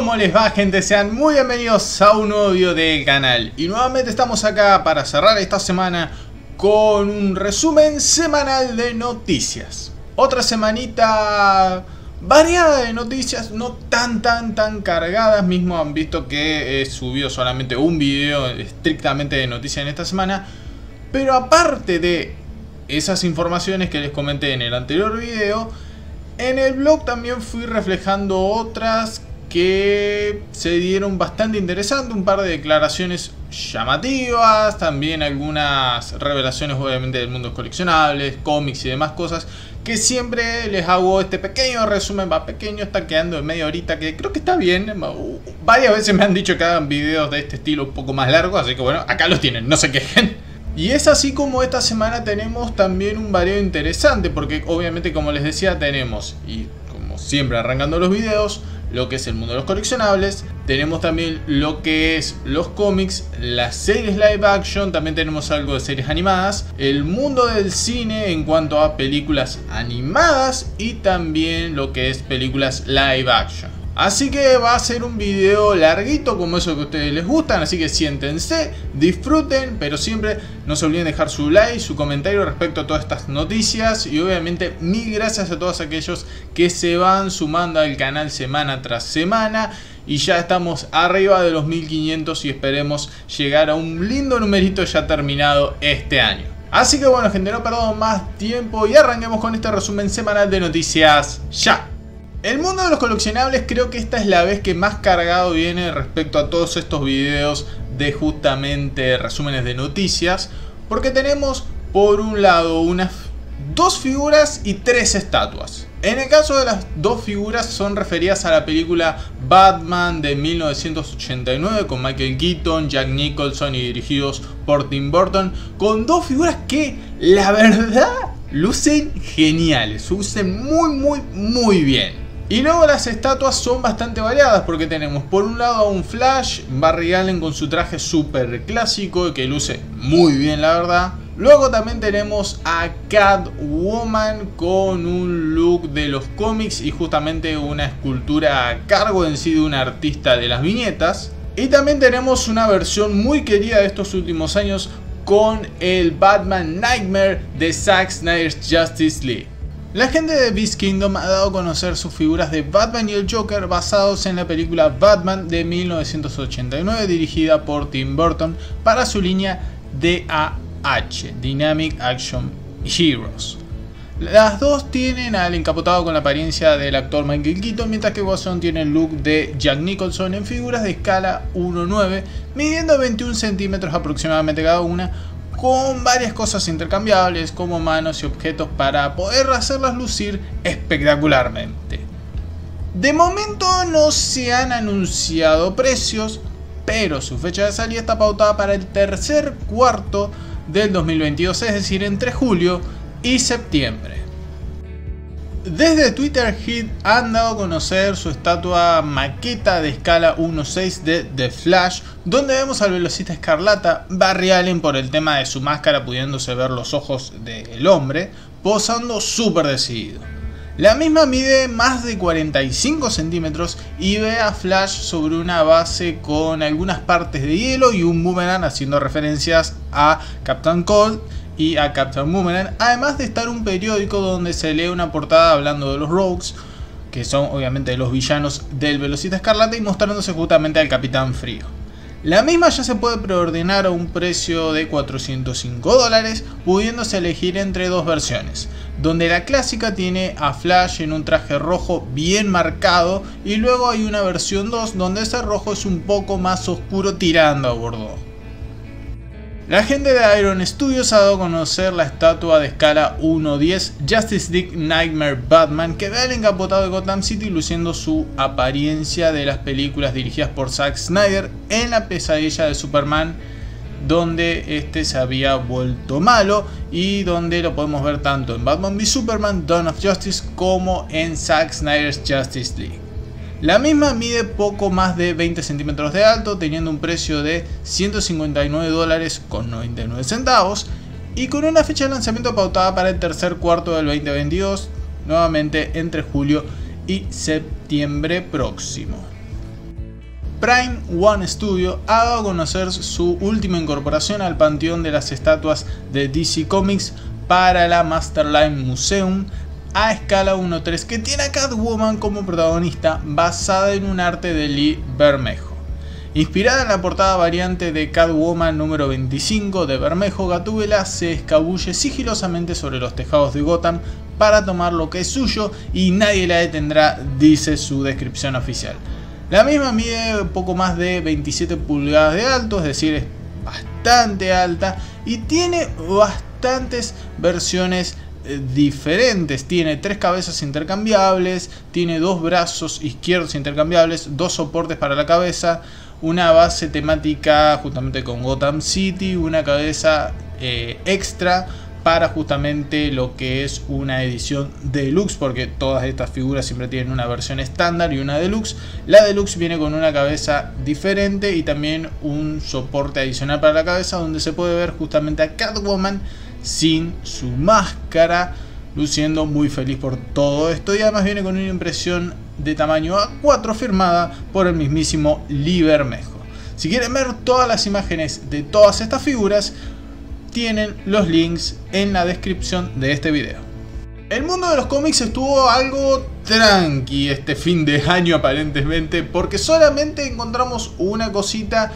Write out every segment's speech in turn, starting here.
¿Cómo les va gente? Sean muy bienvenidos a un nuevo video del canal. Y nuevamente estamos acá para cerrar esta semana con un resumen semanal de noticias. Otra semanita variada de noticias, no tan tan tan cargadas. Mismo han visto que he subido solamente un video estrictamente de noticias en esta semana. Pero aparte de esas informaciones que les comenté en el anterior video en el blog también fui reflejando otras que se dieron bastante interesantes, un par de declaraciones llamativas, también algunas revelaciones obviamente del mundo coleccionables, cómics y demás cosas, que siempre les hago este pequeño resumen, va pequeño, está quedando de media horita, que creo que está bien, varias veces me han dicho que hagan videos de este estilo un poco más largos, así que bueno, acá los tienen, no se quejen. Y es así como esta semana tenemos también un variado interesante, porque obviamente como les decía tenemos, y como siempre arrancando los videos, lo que es el mundo de los coleccionables, tenemos también lo que es los cómics, las series live action, también tenemos algo de series animadas, el mundo del cine en cuanto a películas animadas y también lo que es películas live action. Así que va a ser un video larguito como eso que a ustedes les gustan, así que siéntense, disfruten, pero siempre no se olviden dejar su like, su comentario respecto a todas estas noticias y obviamente mil gracias a todos aquellos que se van sumando al canal semana tras semana y ya estamos arriba de los 1500 y esperemos llegar a un lindo numerito ya terminado este año. Así que bueno gente, no perdamos más tiempo y arranquemos con este resumen semanal de noticias ya. El mundo de los coleccionables creo que esta es la vez que más cargado viene respecto a todos estos videos de justamente resúmenes de noticias. Porque tenemos por un lado unas dos figuras y tres estatuas. En el caso de las dos figuras son referidas a la película Batman de 1989 con Michael Keaton, Jack Nicholson y dirigidos por Tim Burton. Con dos figuras que la verdad lucen geniales, lucen muy muy muy bien. Y luego las estatuas son bastante variadas porque tenemos por un lado a un Flash, Barry Allen con su traje súper clásico que luce muy bien la verdad. Luego también tenemos a Catwoman con un look de los cómics y justamente una escultura a cargo en sí de un artista de las viñetas. Y también tenemos una versión muy querida de estos últimos años con el Batman Nightmare de Zack Snyder's Justice League. La gente de Beast Kingdom ha dado a conocer sus figuras de Batman y el Joker basados en la película Batman de 1989 dirigida por Tim Burton para su línea DAH, Dynamic Action Heroes. Las dos tienen al encapotado con la apariencia del actor Michael Keaton, mientras que Watson tiene el look de Jack Nicholson en figuras de escala 1.9, midiendo 21 centímetros aproximadamente cada una, con varias cosas intercambiables como manos y objetos para poder hacerlas lucir espectacularmente. De momento no se han anunciado precios, pero su fecha de salida está pautada para el tercer cuarto del 2022, es decir, entre julio y septiembre. Desde Twitter Hit han dado a conocer su estatua maqueta de escala 1.6 de The Flash, donde vemos al velocista escarlata Barry Allen por el tema de su máscara pudiéndose ver los ojos del hombre, posando súper decidido. La misma mide más de 45 centímetros y ve a Flash sobre una base con algunas partes de hielo y un boomerang haciendo referencias a Captain Cold y a Captain Boomerang, además de estar un periódico donde se lee una portada hablando de los Rogues, que son obviamente los villanos del Velocista Escarlata y mostrándose justamente al Capitán Frío. La misma ya se puede preordenar a un precio de 405 dólares, pudiéndose elegir entre dos versiones, donde la clásica tiene a Flash en un traje rojo bien marcado y luego hay una versión 2 donde ese rojo es un poco más oscuro tirando a bordeaux. La gente de Iron Studios ha dado a conocer la estatua de escala 1.10 Justice League Nightmare Batman que ve al encapotado de Gotham City luciendo su apariencia de las películas dirigidas por Zack Snyder en la pesadilla de Superman donde este se había vuelto malo y donde lo podemos ver tanto en Batman v Superman, Dawn of Justice como en Zack Snyder's Justice League. La misma mide poco más de 20 centímetros de alto, teniendo un precio de 159 dólares con 99 centavos y con una fecha de lanzamiento pautada para el tercer cuarto del 2022, nuevamente entre julio y septiembre próximo. Prime One Studio ha dado a conocer su última incorporación al panteón de las estatuas de DC Comics para la Masterline Museum a escala 1.3 que tiene a Catwoman como protagonista basada en un arte de Lee Bermejo. Inspirada en la portada variante de Catwoman número 25 de Bermejo, Gatúbela se escabulle sigilosamente sobre los tejados de Gotham para tomar lo que es suyo y nadie la detendrá, dice su descripción oficial. La misma mide poco más de 27 pulgadas de alto, es decir, es bastante alta y tiene bastantes versiones diferentes. Tiene tres cabezas intercambiables, tiene dos brazos izquierdos intercambiables, dos soportes para la cabeza, una base temática justamente con Gotham City, una cabeza eh, extra para justamente lo que es una edición deluxe, porque todas estas figuras siempre tienen una versión estándar y una deluxe. La deluxe viene con una cabeza diferente y también un soporte adicional para la cabeza donde se puede ver justamente a Catwoman sin su máscara, luciendo muy feliz por todo esto y además viene con una impresión de tamaño A4 firmada por el mismísimo Libermejo. Si quieren ver todas las imágenes de todas estas figuras, tienen los links en la descripción de este video. El mundo de los cómics estuvo algo tranqui este fin de año aparentemente porque solamente encontramos una cosita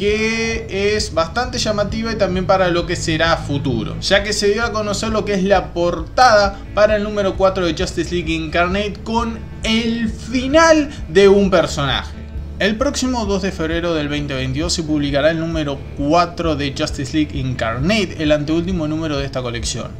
que es bastante llamativa y también para lo que será futuro, ya que se dio a conocer lo que es la portada para el número 4 de Justice League Incarnate con el final de un personaje. El próximo 2 de febrero del 2022 se publicará el número 4 de Justice League Incarnate, el anteúltimo número de esta colección,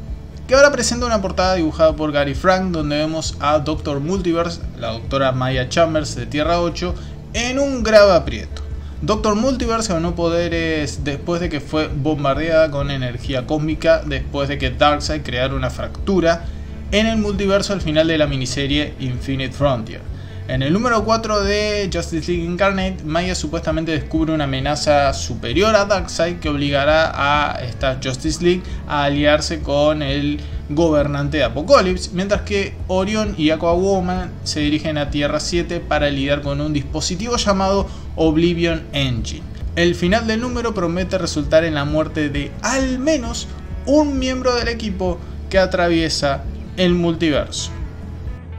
que ahora presenta una portada dibujada por Gary Frank donde vemos a Doctor Multiverse, la doctora Maya Chambers de Tierra 8, en un grave aprieto. Doctor Multiverse ganó poderes después de que fue bombardeada con energía cósmica después de que Darkseid creara una fractura en el multiverso al final de la miniserie Infinite Frontier. En el número 4 de Justice League Incarnate, Maya supuestamente descubre una amenaza superior a Darkseid que obligará a esta Justice League a aliarse con el gobernante de Apocalypse, mientras que Orion y Aquawoman se dirigen a Tierra 7 para lidiar con un dispositivo llamado Oblivion Engine. El final del número promete resultar en la muerte de al menos un miembro del equipo que atraviesa el multiverso.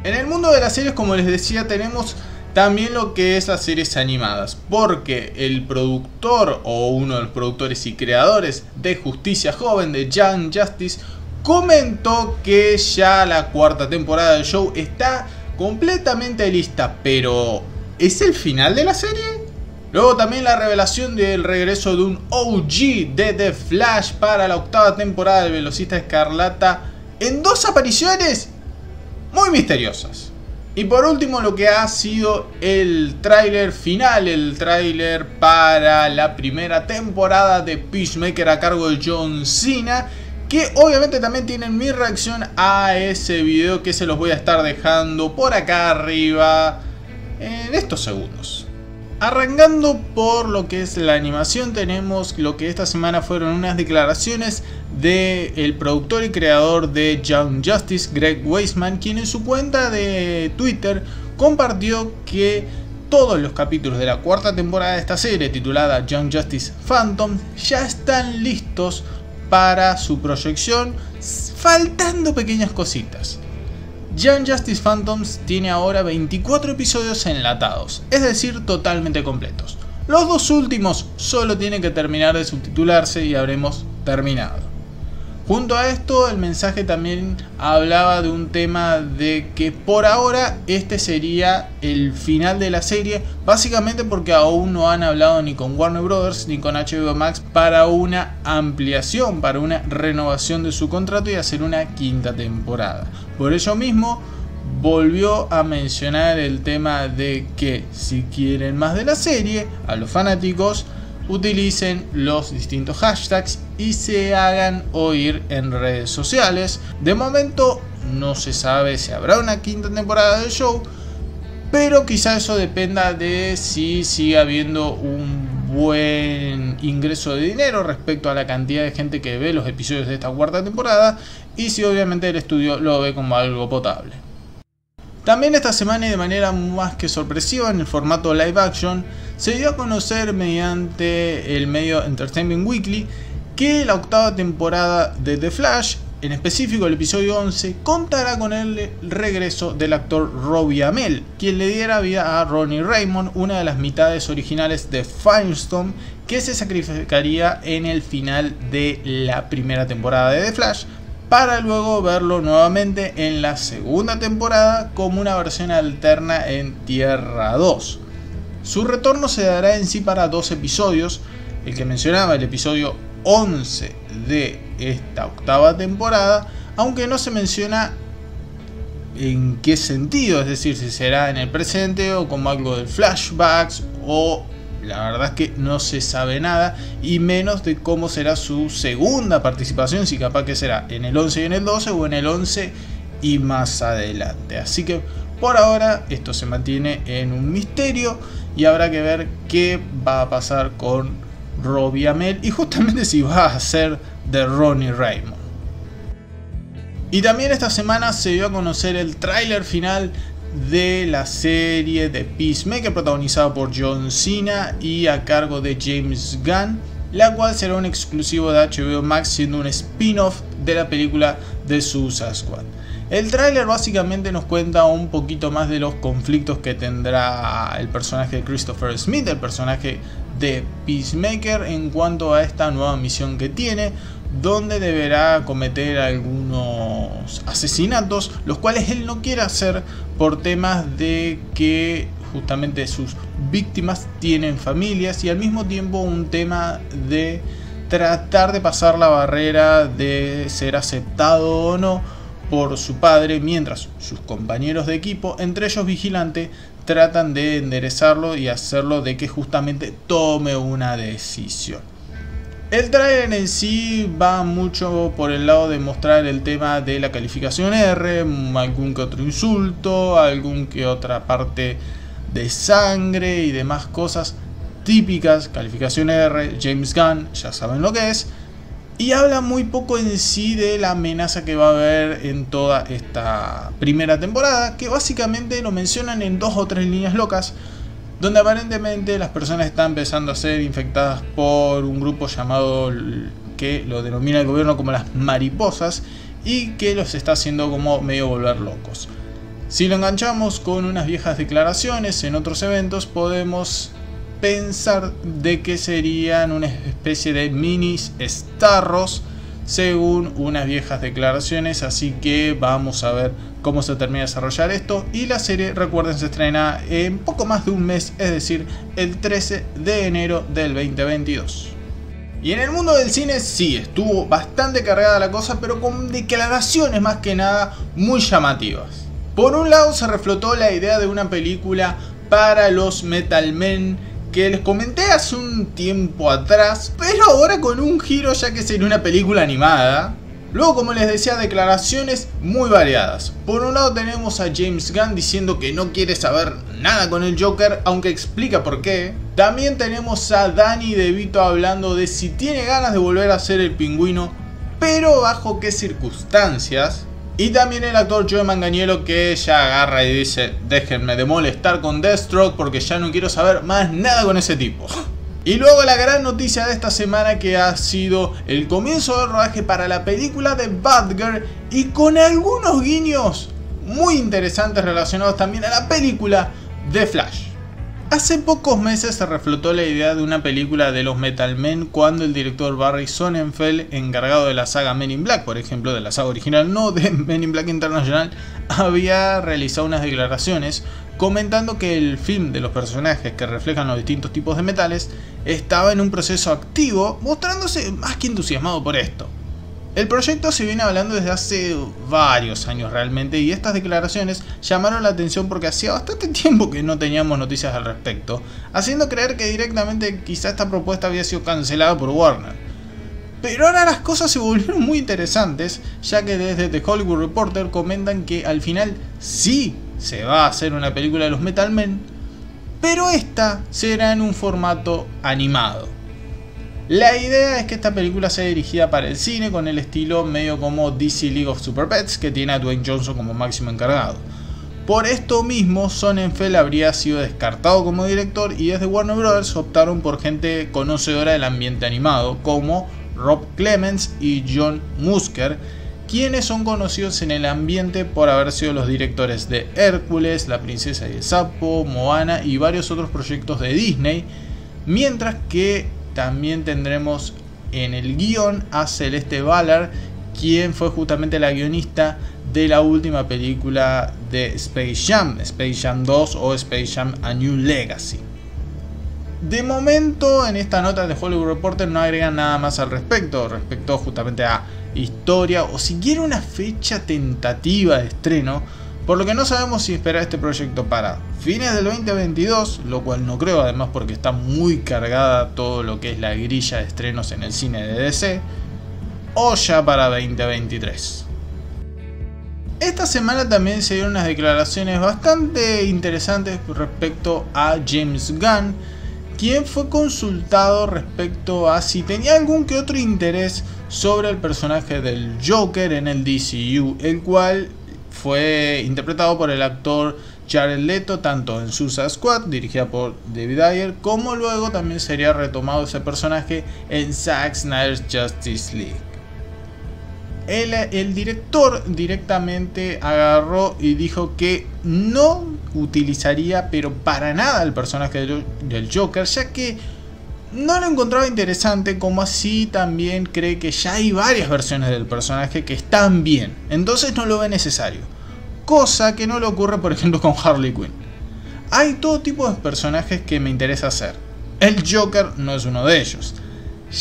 En el mundo de las series, como les decía, tenemos también lo que es las series animadas, porque el productor o uno de los productores y creadores de Justicia Joven, de Young Justice, comentó que ya la cuarta temporada del show está completamente lista, pero ¿es el final de la serie? Luego también la revelación del regreso de un OG de The Flash para la octava temporada del Velocista Escarlata en dos apariciones muy misteriosas. Y por último lo que ha sido el tráiler final, el tráiler para la primera temporada de Peacemaker a cargo de John Cena, que obviamente también tienen mi reacción a ese video que se los voy a estar dejando por acá arriba en estos segundos. Arrancando por lo que es la animación, tenemos lo que esta semana fueron unas declaraciones del productor y creador de Young Justice, Greg Weisman, quien en su cuenta de Twitter compartió que todos los capítulos de la cuarta temporada de esta serie, titulada Young Justice Phantom, ya están listos para su proyección, faltando pequeñas cositas. Young Justice Phantoms tiene ahora 24 episodios enlatados, es decir, totalmente completos. Los dos últimos solo tienen que terminar de subtitularse y habremos terminado. Junto a esto, el mensaje también hablaba de un tema de que por ahora este sería el final de la serie, básicamente porque aún no han hablado ni con Warner Bros. ni con HBO Max para una ampliación, para una renovación de su contrato y hacer una quinta temporada. Por ello mismo, volvió a mencionar el tema de que si quieren más de la serie, a los fanáticos, utilicen los distintos hashtags y se hagan oír en redes sociales. De momento no se sabe si habrá una quinta temporada del show, pero quizá eso dependa de si sigue habiendo un buen ingreso de dinero respecto a la cantidad de gente que ve los episodios de esta cuarta temporada y si obviamente el estudio lo ve como algo potable. También esta semana y de manera más que sorpresiva en el formato live action se dio a conocer mediante el medio Entertainment Weekly que la octava temporada de The Flash, en específico el episodio 11, contará con el regreso del actor Robbie Amell, quien le diera vida a Ronnie Raymond, una de las mitades originales de Firestone, que se sacrificaría en el final de la primera temporada de The Flash, para luego verlo nuevamente en la segunda temporada como una versión alterna en Tierra 2. Su retorno se dará en sí para dos episodios, el que mencionaba el episodio 11 de esta octava temporada, aunque no se menciona en qué sentido, es decir, si será en el presente o como algo de flashbacks o la verdad es que no se sabe nada y menos de cómo será su segunda participación, si capaz que será en el 11 y en el 12 o en el 11 y más adelante. Así que por ahora esto se mantiene en un misterio y habrá que ver qué va a pasar con Robbie Amell y justamente si va a ser de Ronnie Raymond. Y también esta semana se dio a conocer el tráiler final de la serie de Peacemaker protagonizado por John Cena y a cargo de James Gunn, la cual será un exclusivo de HBO Max siendo un spin-off de la película de Suicide Squad. El tráiler básicamente nos cuenta un poquito más de los conflictos que tendrá el personaje de Christopher Smith, el personaje de Peacemaker en cuanto a esta nueva misión que tiene, donde deberá cometer algunos asesinatos, los cuales él no quiere hacer por temas de que justamente sus víctimas tienen familias y al mismo tiempo un tema de tratar de pasar la barrera de ser aceptado o no por su padre, mientras sus compañeros de equipo, entre ellos vigilante, tratan de enderezarlo y hacerlo de que justamente tome una decisión. El trailer en sí va mucho por el lado de mostrar el tema de la calificación R, algún que otro insulto, algún que otra parte de sangre y demás cosas típicas, calificación R, James Gunn, ya saben lo que es, y habla muy poco en sí de la amenaza que va a haber en toda esta primera temporada, que básicamente lo mencionan en dos o tres líneas locas, donde aparentemente las personas están empezando a ser infectadas por un grupo llamado que lo denomina el gobierno como las mariposas y que los está haciendo como medio volver locos. Si lo enganchamos con unas viejas declaraciones en otros eventos, podemos pensar de que serían una especie de minis starros según unas viejas declaraciones, así que vamos a ver cómo se termina de desarrollar esto. Y la serie, recuerden, se estrena en poco más de un mes, es decir, el 13 de enero del 2022. Y en el mundo del cine sí, estuvo bastante cargada la cosa, pero con declaraciones más que nada muy llamativas. Por un lado se reflotó la idea de una película para los Metal Men que les comenté hace un tiempo atrás, pero ahora con un giro ya que sería una película animada. Luego, como les decía, declaraciones muy variadas. Por un lado tenemos a James Gunn diciendo que no quiere saber nada con el Joker, aunque explica por qué. También tenemos a Danny DeVito hablando de si tiene ganas de volver a ser el pingüino, pero bajo qué circunstancias. Y también el actor Joe Manganiello que ya agarra y dice, déjenme de molestar con Deathstroke porque ya no quiero saber más nada con ese tipo. Y luego la gran noticia de esta semana que ha sido el comienzo del rodaje para la película de Batgirl y con algunos guiños muy interesantes relacionados también a la película de Flash. Hace pocos meses se reflotó la idea de una película de los Metal Men cuando el director Barry Sonnenfeld, encargado de la saga Men in Black, por ejemplo, de la saga original, no de Men in Black International, había realizado unas declaraciones comentando que el film de los personajes que reflejan los distintos tipos de metales estaba en un proceso activo, mostrándose más que entusiasmado por esto. El proyecto se viene hablando desde hace varios años realmente y estas declaraciones llamaron la atención porque hacía bastante tiempo que no teníamos noticias al respecto, haciendo creer que directamente quizá esta propuesta había sido cancelada por Warner. Pero ahora las cosas se volvieron muy interesantes, ya que desde The Hollywood Reporter comentan que al final sí se va a hacer una película de los Metal Men, pero esta será en un formato animado. La idea es que esta película sea dirigida para el cine con el estilo medio como DC League of Super Pets que tiene a Dwayne Johnson como máximo encargado. Por esto mismo, Sonnenfeld habría sido descartado como director y desde Warner Bros. optaron por gente conocedora del ambiente animado como Rob Clements y John Musker, quienes son conocidos en el ambiente por haber sido los directores de Hércules, La Princesa y el Sapo, Moana y varios otros proyectos de Disney, mientras que también tendremos en el guion a Celeste Ballard, quien fue justamente la guionista de la última película de Space Jam, Space Jam 2 o Space Jam A New Legacy. De momento en esta nota de Hollywood Reporter no agregan nada más al respecto, respecto justamente a historia o siquiera una fecha tentativa de estreno, por lo que no sabemos si esperar este proyecto para fines del 2022, lo cual no creo además porque está muy cargada todo lo que es la grilla de estrenos en el cine de DC, o ya para 2023. Esta semana también se dieron unas declaraciones bastante interesantes respecto a James Gunn, quien fue consultado respecto a si tenía algún que otro interés sobre el personaje del Joker en el DCU, el cual fue interpretado por el actor Jared Leto tanto en Suicide Squad, dirigida por David Ayer, como luego también sería retomado ese personaje en Zack Snyder's Justice League. El, el, director directamente agarró y dijo que no utilizaría pero para nada el personaje del Joker, ya que no lo encontraba interesante, como así también cree que ya hay varias versiones del personaje que están bien, entonces no lo ve necesario. Cosa que no le ocurre por ejemplo con Harley Quinn. Hay todo tipo de personajes que me interesa hacer. El Joker no es uno de ellos.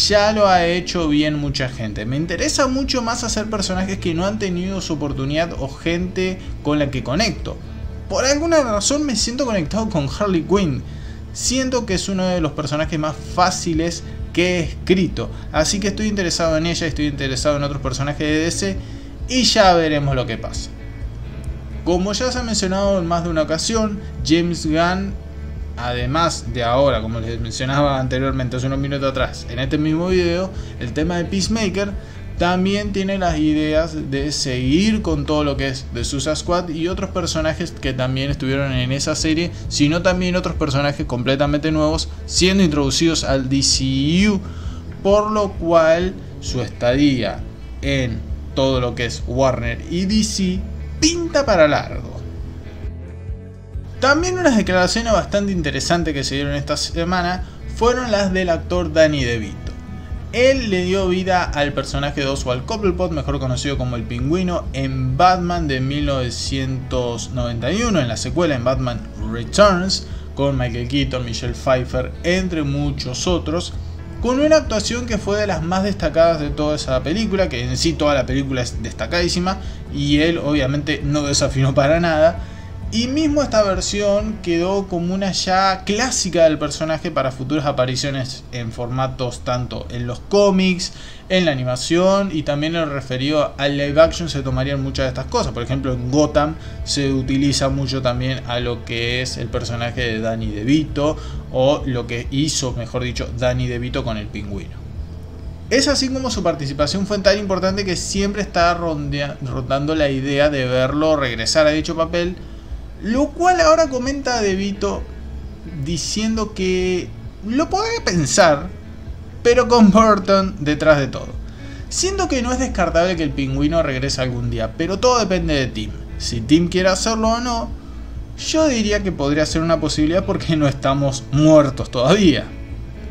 Ya lo ha hecho bien mucha gente. Me interesa mucho más hacer personajes que no han tenido su oportunidad o gente con la que conecto. Por alguna razón me siento conectado con Harley Quinn siento que es uno de los personajes más fáciles que he escrito. Así que estoy interesado en ella, estoy interesado en otros personajes de DC y ya veremos lo que pasa. Como ya se ha mencionado en más de una ocasión, James Gunn, además de ahora, como les mencionaba anteriormente hace unos minutos atrás, en este mismo video, el tema de Peacemaker, también tiene las ideas de seguir con todo lo que es de Suicide Squad y otros personajes que también estuvieron en esa serie, sino también otros personajes completamente nuevos siendo introducidos al DCU, por lo cual su estadía en todo lo que es Warner y DC pinta para largo. También unas declaraciones bastante interesantes que se dieron esta semana fueron las del actor Danny DeVito. Él le dio vida al personaje de Oswald Cobblepot, mejor conocido como el pingüino, en Batman de 1991, en la secuela en Batman Returns, con Michael Keaton, Michelle Pfeiffer, entre muchos otros, con una actuación que fue de las más destacadas de toda esa película, que en sí toda la película es destacadísima, y él obviamente no desafinó para nada, y mismo esta versión quedó como una ya clásica del personaje para futuras apariciones en formatos tanto en los cómics, en la animación y también en referido al live action se tomarían muchas de estas cosas. Por ejemplo en Gotham se utiliza mucho también a lo que es el personaje de Danny DeVito o lo que hizo, mejor dicho, Danny DeVito con el pingüino. Es así como su participación fue tan importante que siempre está rondando la idea de verlo regresar a dicho papel lo cual ahora comenta De Vito diciendo que lo podría pensar, pero con Burton detrás de todo. Siento que no es descartable que el pingüino regrese algún día, pero todo depende de Tim. Si Tim quiere hacerlo o no, yo diría que podría ser una posibilidad porque no estamos muertos todavía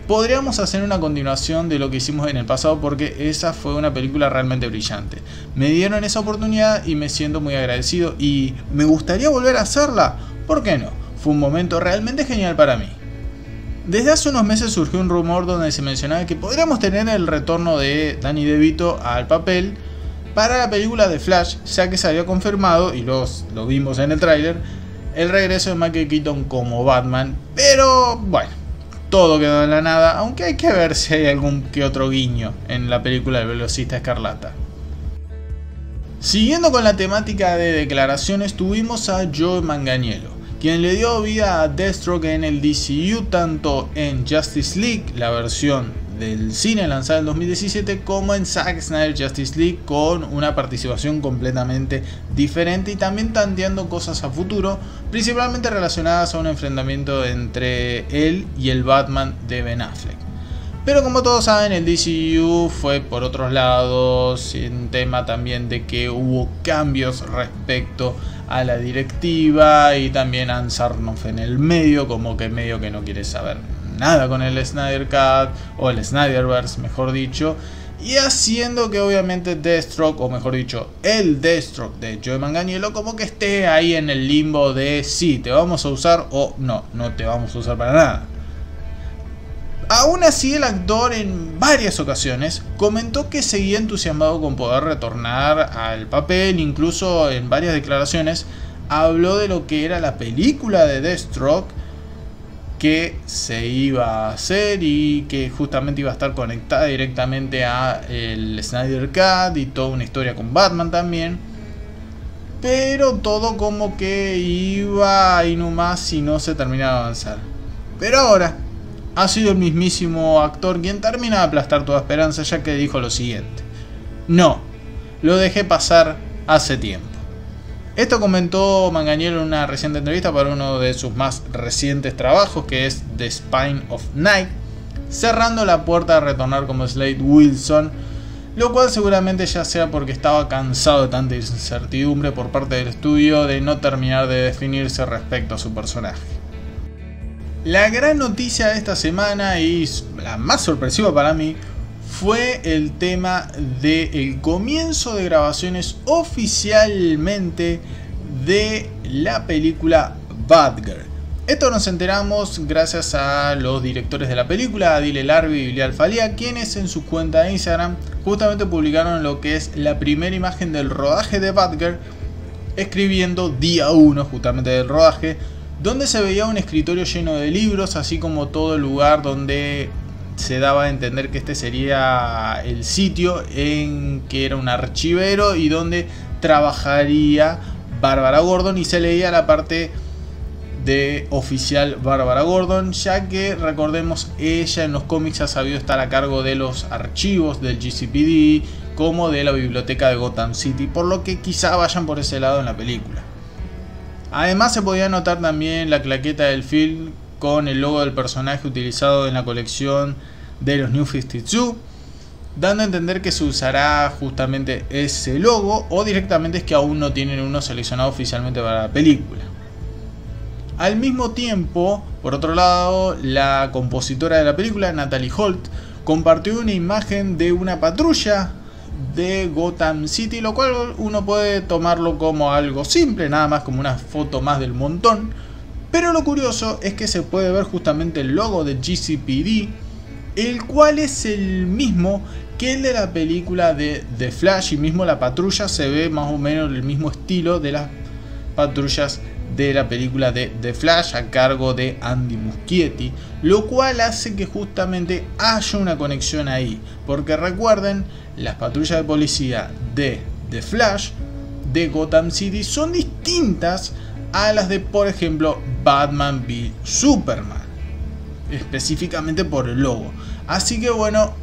podríamos hacer una continuación de lo que hicimos en el pasado porque esa fue una película realmente brillante. Me dieron esa oportunidad y me siento muy agradecido y me gustaría volver a hacerla. ¿Por qué no? Fue un momento realmente genial para mí. Desde hace unos meses surgió un rumor donde se mencionaba que podríamos tener el retorno de Danny DeVito al papel para la película de Flash, ya que se había confirmado, y los, lo vimos en el tráiler, el regreso de Michael Keaton como Batman. Pero bueno, todo quedó en la nada, aunque hay que ver si hay algún que otro guiño en la película del velocista escarlata. Siguiendo con la temática de declaraciones, tuvimos a Joe Manganiello, quien le dio vida a Deathstroke en el DCU tanto en Justice League, la versión del cine lanzada en 2017 como en Zack Snyder Justice League con una participación completamente diferente y también tanteando cosas a futuro, principalmente relacionadas a un enfrentamiento entre él y el Batman de Ben Affleck. Pero como todos saben, el DCU fue por otros lados, un tema también de que hubo cambios respecto a la directiva y también a Sarnoff en el medio, como que medio que no quiere saber nada con el Snyder Cut o el Snyderverse, mejor dicho. Y haciendo que obviamente Deathstroke, o mejor dicho, el Deathstroke de Joe Manganiello, como que esté ahí en el limbo de si te vamos a usar o no, no te vamos a usar para nada. Aún así, el actor en varias ocasiones comentó que seguía entusiasmado con poder retornar al papel, incluso en varias declaraciones habló de lo que era la película de Deathstroke que se iba a hacer y que justamente iba a estar conectada directamente a el Snyder Cut y toda una historia con Batman también. Pero todo como que iba y no más si no se terminaba de avanzar. Pero ahora, ha sido el mismísimo actor quien termina de aplastar toda esperanza ya que dijo lo siguiente. No, lo dejé pasar hace tiempo. Esto comentó Manganiello en una reciente entrevista para uno de sus más recientes trabajos que es The Spine of Night, cerrando la puerta a retornar como Slade Wilson, lo cual seguramente ya sea porque estaba cansado de tanta incertidumbre por parte del estudio de no terminar de definirse respecto a su personaje. La gran noticia de esta semana y la más sorpresiva para mí fue el tema del comienzo de grabaciones oficialmente de la película Bad Girl. Esto nos enteramos gracias a los directores de la película, Adile Larvi y Bilial Falia, quienes en su cuenta de Instagram justamente publicaron lo que es la primera imagen del rodaje de Bad Girl, escribiendo día 1 justamente del rodaje, donde se veía un escritorio lleno de libros, así como todo el lugar donde se daba a entender que este sería el sitio en que era un archivero y donde trabajaría Bárbara Gordon y se leía la parte de oficial Bárbara Gordon, ya que recordemos ella en los cómics ha sabido estar a cargo de los archivos del GCPD como de la biblioteca de Gotham City, por lo que quizá vayan por ese lado en la película. Además se podía notar también la claqueta del film con el logo del personaje utilizado en la colección de los New 52, dando a entender que se usará justamente ese logo o directamente es que aún no tienen uno seleccionado oficialmente para la película. Al mismo tiempo, por otro lado, la compositora de la película, Natalie Holt, compartió una imagen de una patrulla de Gotham City, lo cual uno puede tomarlo como algo simple, nada más como una foto más del montón. Pero lo curioso es que se puede ver justamente el logo de GCPD, el cual es el mismo que el de la película de The Flash y mismo la patrulla se ve más o menos el mismo estilo de las patrullas de la película de The Flash a cargo de Andy Muschietti, lo cual hace que justamente haya una conexión ahí, porque recuerden, las patrullas de policía de The Flash de Gotham City son distintas a las de, por ejemplo, Batman v Superman, específicamente por el logo. Así que bueno,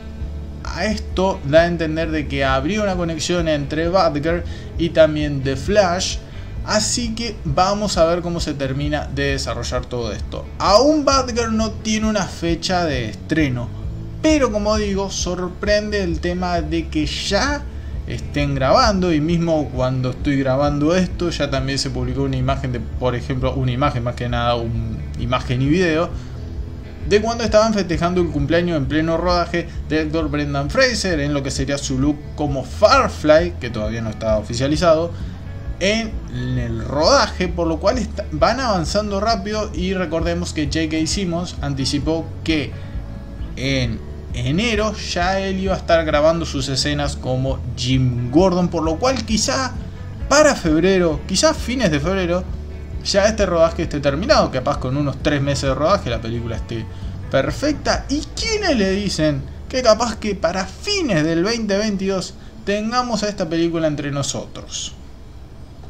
a esto da a entender de que habría una conexión entre Batgirl y también The Flash. Así que vamos a ver cómo se termina de desarrollar todo esto. Aún Batgirl no tiene una fecha de estreno, pero como digo, sorprende el tema de que ya estén grabando y mismo cuando estoy grabando esto ya también se publicó una imagen de, por ejemplo, una imagen más que nada, una imagen y video de cuando estaban festejando el cumpleaños en pleno rodaje del actor Brendan Fraser en lo que sería su look como Farfly, que todavía no estaba oficializado, en el rodaje, por lo cual van avanzando rápido y recordemos que J.K. Simmons anticipó que en enero ya él iba a estar grabando sus escenas como Jim Gordon, por lo cual quizá para febrero, quizá fines de febrero, ya este rodaje esté terminado, capaz con unos 3 meses de rodaje la película esté perfecta. ¿Y quiénes le dicen que capaz que para fines del 2022 tengamos a esta película entre nosotros?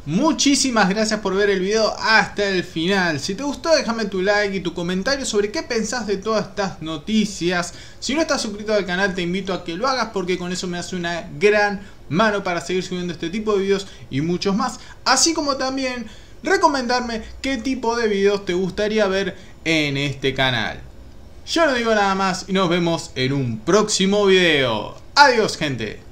Muchísimas gracias por ver el video hasta el final. Si te gustó déjame tu like y tu comentario sobre qué pensás de todas estas noticias. Si no estás suscrito al canal te invito a que lo hagas porque con eso me hace una gran mano para seguir subiendo este tipo de videos y muchos más. Así como también recomendarme qué tipo de videos te gustaría ver en este canal. Yo no digo nada más y nos vemos en un próximo video. Adiós gente.